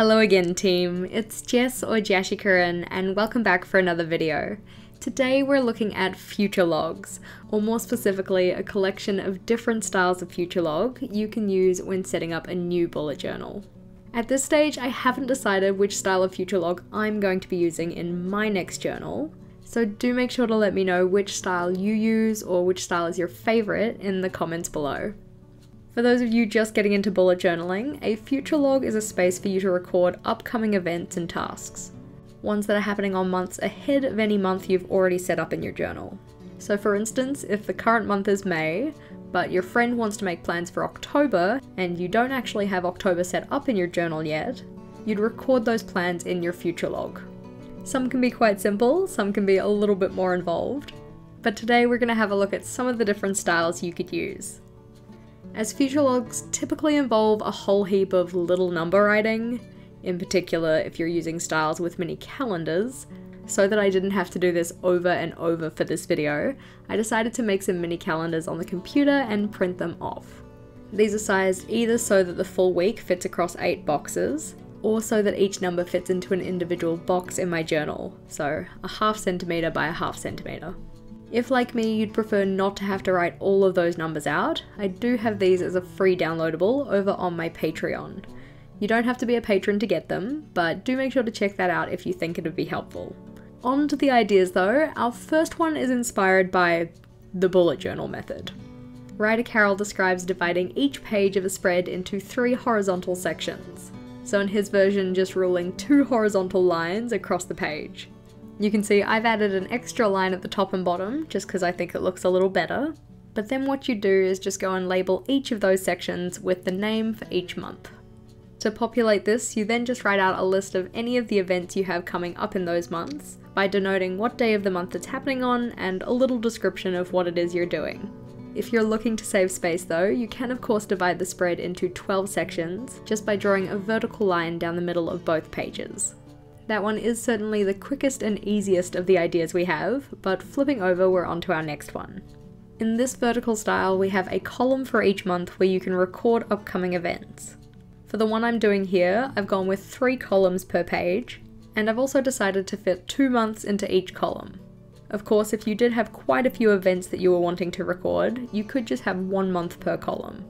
Hello again team, it's Jess or Jashii Corrin and welcome back for another video. Today we're looking at future logs, or more specifically a collection of different styles of future log you can use when setting up a new bullet journal. At this stage I haven't decided which style of future log I'm going to be using in my next journal, so do make sure to let me know which style you use or which style is your favourite in the comments below. For those of you just getting into bullet journaling, a future log is a space for you to record upcoming events and tasks, ones that are happening on months ahead of any month you've already set up in your journal. So for instance, if the current month is May, but your friend wants to make plans for October, and you don't actually have October set up in your journal yet, you'd record those plans in your future log. Some can be quite simple, some can be a little bit more involved, but today we're going to have a look at some of the different styles you could use. As future logs typically involve a whole heap of little number writing, in particular if you're using styles with mini calendars, so that I didn't have to do this over and over for this video, I decided to make some mini calendars on the computer and print them off. These are sized either so that the full week fits across 8 boxes, or so that each number fits into an individual box in my journal, so a half centimetre by a half centimetre. If like me you'd prefer not to have to write all of those numbers out, I do have these as a free downloadable over on my Patreon. You don't have to be a patron to get them, but do make sure to check that out if you think it would be helpful. On to the ideas though, our first one is inspired by the bullet journal method. Ryder Carroll describes dividing each page of a spread into three horizontal sections so in his version just ruling two horizontal lines across the page. You can see I've added an extra line at the top and bottom just because I think it looks a little better. But then what you do is just go and label each of those sections with the name for each month. To populate this, you then just write out a list of any of the events you have coming up in those months by denoting what day of the month it's happening on and a little description of what it is you're doing. If you're looking to save space though, you can of course divide the spread into 12 sections just by drawing a vertical line down the middle of both pages. That one is certainly the quickest and easiest of the ideas we have, but flipping over we're on to our next one. In this vertical style we have a column for each month where you can record upcoming events. For the one I'm doing here, I've gone with three columns per page, and I've also decided to fit two months into each column. Of course, if you did have quite a few events that you were wanting to record, you could just have one month per column.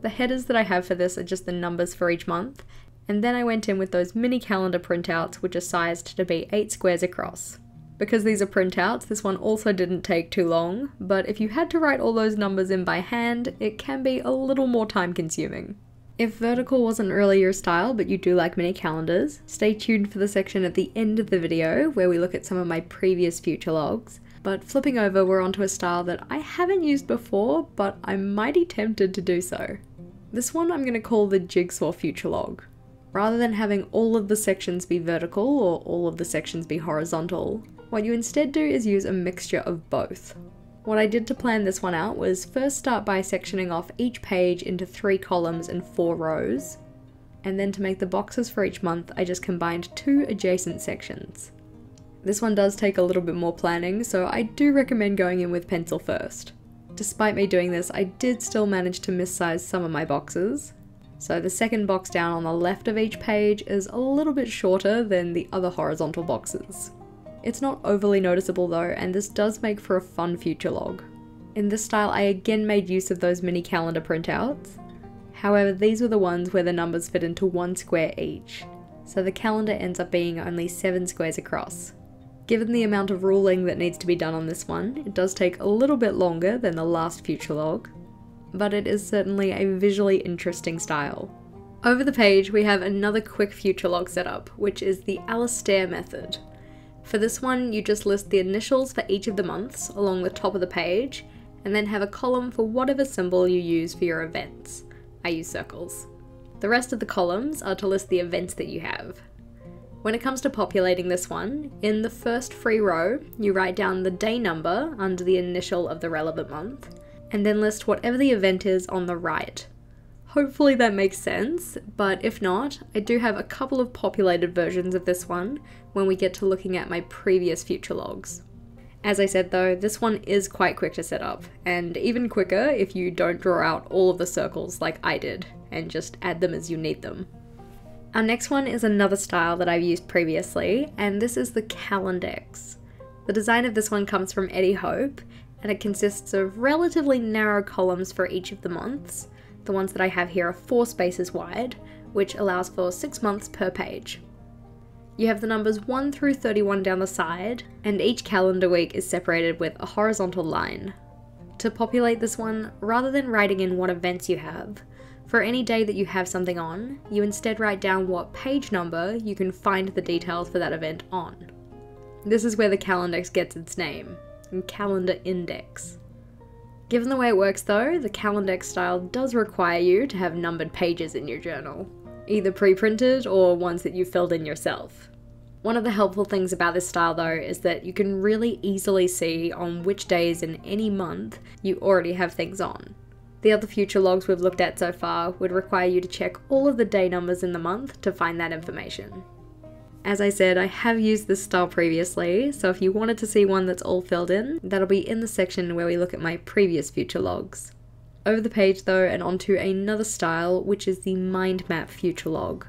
The headers that I have for this are just the numbers for each month, and then I went in with those mini calendar printouts which are sized to be 8 squares across. Because these are printouts, this one also didn't take too long, but if you had to write all those numbers in by hand, it can be a little more time consuming. If vertical wasn't really your style, but you do like mini calendars, stay tuned for the section at the end of the video where we look at some of my previous future logs. But flipping over, we're onto a style that I haven't used before, but I'm mighty tempted to do so. This one I'm going to call the Jigsaw Future Log. Rather than having all of the sections be vertical or all of the sections be horizontal, what you instead do is use a mixture of both. What I did to plan this one out was first start by sectioning off each page into three columns and four rows, and then to make the boxes for each month I just combined two adjacent sections. This one does take a little bit more planning, so I do recommend going in with pencil first. Despite me doing this, I did still manage to missize some of my boxes. So the second box down on the left of each page is a little bit shorter than the other horizontal boxes. It's not overly noticeable though, and this does make for a fun future log. In this style, I again made use of those mini calendar printouts. However, these were the ones where the numbers fit into one square each, so the calendar ends up being only 7 squares across. Given the amount of ruling that needs to be done on this one, it does take a little bit longer than the last future log, but it is certainly a visually interesting style. Over the page, we have another quick future log setup, which is the Alastair method. For this one, you just list the initials for each of the months along the top of the page, and then have a column for whatever symbol you use for your events. I use circles. The rest of the columns are to list the events that you have. When it comes to populating this one, in the first free row, you write down the day number under the initial of the relevant month, and then list whatever the event is on the right. Hopefully that makes sense, but if not, I do have a couple of populated versions of this one when we get to looking at my previous future logs. As I said though, this one is quite quick to set up, and even quicker if you don't draw out all of the circles like I did, and just add them as you need them. Our next one is another style that I've used previously, and this is the Calendex. The design of this one comes from Eddy Hope, and it consists of relatively narrow columns for each of the months. The ones that I have here are four spaces wide, which allows for six months per page. You have the numbers 1 through 31 down the side, and each calendar week is separated with a horizontal line. To populate this one, rather than writing in what events you have, for any day that you have something on, you instead write down what page number you can find the details for that event on. This is where the Calendex gets its name, calendar index. Given the way it works though, the Calendex style does require you to have numbered pages in your journal, either pre-printed or ones that you filled in yourself. One of the helpful things about this style though is that you can really easily see on which days in any month you already have things on. The other future logs we've looked at so far would require you to check all of the day numbers in the month to find that information. As I said, I have used this style previously, so if you wanted to see one that's all filled in, that'll be in the section where we look at my previous future logs. Over the page though and onto another style, which is the mind map future log.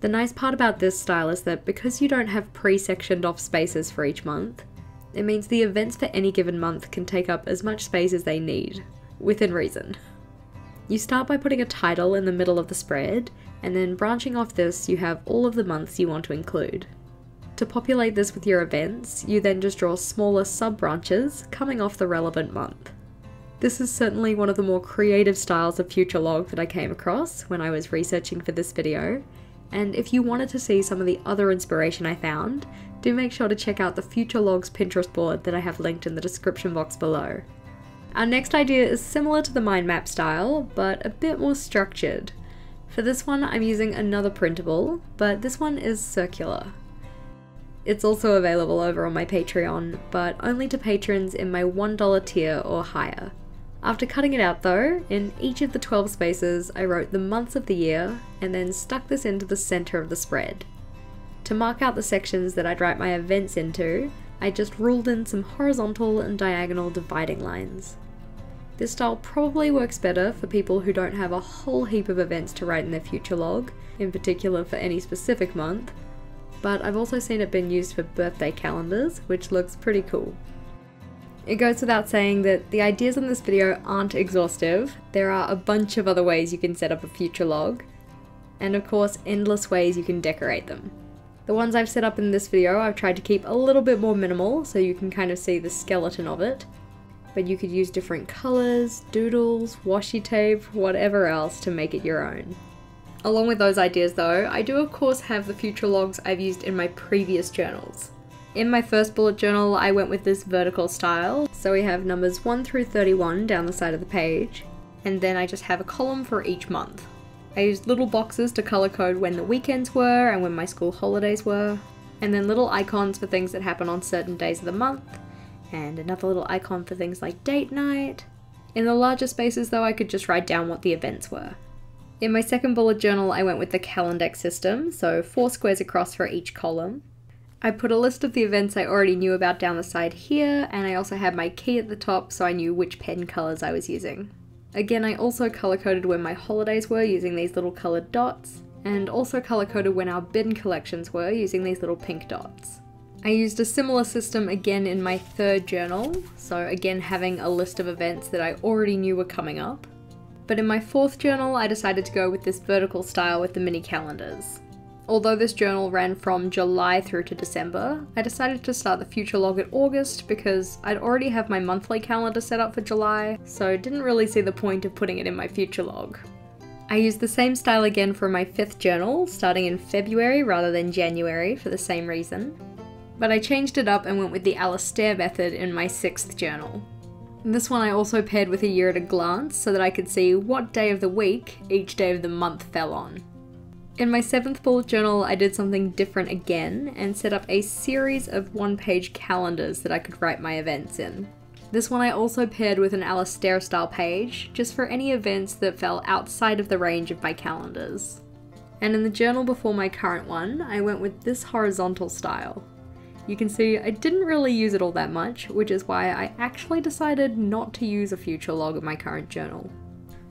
The nice part about this style is that because you don't have pre-sectioned off spaces for each month, it means the events for any given month can take up as much space as they need, within reason. You start by putting a title in the middle of the spread, and then branching off this, you have all of the months you want to include. To populate this with your events, you then just draw smaller sub-branches coming off the relevant month. This is certainly one of the more creative styles of future log that I came across when I was researching for this video, and if you wanted to see some of the other inspiration I found, do make sure to check out the Future Logs Pinterest board that I have linked in the description box below. Our next idea is similar to the mind map style, but a bit more structured. For this one, I'm using another printable, but this one is circular. It's also available over on my Patreon, but only to patrons in my $1 tier or higher. After cutting it out though, in each of the 12 spaces I wrote the months of the year and then stuck this into the centre of the spread. To mark out the sections that I'd write my events into, I just ruled in some horizontal and diagonal dividing lines. This style probably works better for people who don't have a whole heap of events to write in their future log, in particular for any specific month, but I've also seen it been used for birthday calendars, which looks pretty cool. It goes without saying that the ideas in this video aren't exhaustive, there are a bunch of other ways you can set up a future log, and of course endless ways you can decorate them. The ones I've set up in this video I've tried to keep a little bit more minimal so you can kind of see the skeleton of it. But you could use different colours, doodles, washi tape, whatever else to make it your own. Along with those ideas though, I do of course have the future logs I've used in my previous journals. In my first bullet journal I went with this vertical style, so we have numbers 1 through 31 down the side of the page, and then I just have a column for each month. I used little boxes to color code when the weekends were and when my school holidays were, and then little icons for things that happen on certain days of the month, and another little icon for things like date night. In the larger spaces though, I could just write down what the events were. In my second bullet journal, I went with the Calendex system, so four squares across for each column. I put a list of the events I already knew about down the side here, and I also had my key at the top so I knew which pen colours I was using. Again, I also color coded when my holidays were using these little colored dots, and also color coded when our bin collections were using these little pink dots. I used a similar system again in my third journal, so again having a list of events that I already knew were coming up. But in my fourth journal, I decided to go with this vertical style with the mini calendars. Although this journal ran from July through to December, I decided to start the future log at August because I'd already have my monthly calendar set up for July, so didn't really see the point of putting it in my future log. I used the same style again for my fifth journal, starting in February rather than January for the same reason. But I changed it up and went with the Alastair method in my sixth journal. This one I also paired with a year at a glance so that I could see what day of the week each day of the month fell on. In my seventh bullet journal, I did something different again and set up a series of one page calendars that I could write my events in. This one I also paired with an Alastair style page, just for any events that fell outside of the range of my calendars. And in the journal before my current one, I went with this horizontal style. You can see I didn't really use it all that much, which is why I actually decided not to use a future log in my current journal.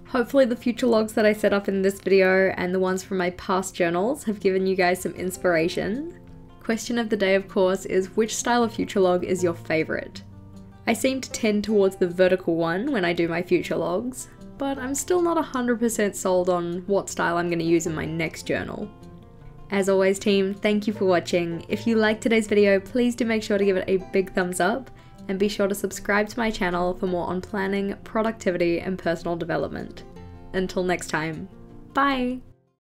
Hopefully the future logs that I set up in this video and the ones from my past journals have given you guys some inspiration. Question of the day of course is which style of future log is your favourite? I seem to tend towards the vertical one when I do my future logs, but I'm still not 100% sold on what style I'm going to use in my next journal. As always team, thank you for watching. If you liked today's video, please do make sure to give it a big thumbs up and be sure to subscribe to my channel for more on planning, productivity, and personal development. Until next time, bye!